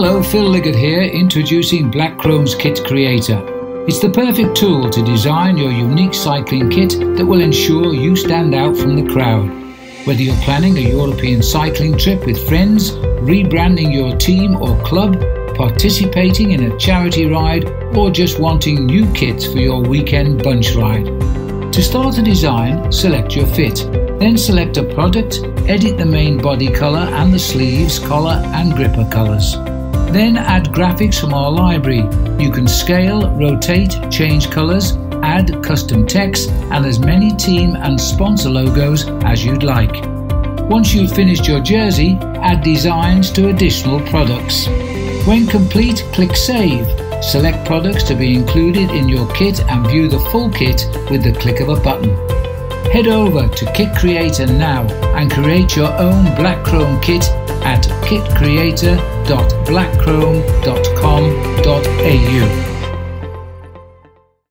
Hello, Phil Liggett here, introducing Black Chrome's Kit Creator. It's the perfect tool to design your unique cycling kit that will ensure you stand out from the crowd. Whether you're planning a European cycling trip with friends, rebranding your team or club, participating in a charity ride, or just wanting new kits for your weekend bunch ride. To start a design, select your fit. Then select a product, edit the main body colour and the sleeves, collar and gripper colours. Then add graphics from our library. You can scale, rotate, change colors, add custom text and as many team and sponsor logos as you'd like. Once you've finished your jersey, add designs to additional products. When complete, click Save. Select products to be included in your kit and view the full kit with the click of a button. Head over to Kit Creator now and create your own Black Chrome kit at kitcreator.blackchrome.com.au.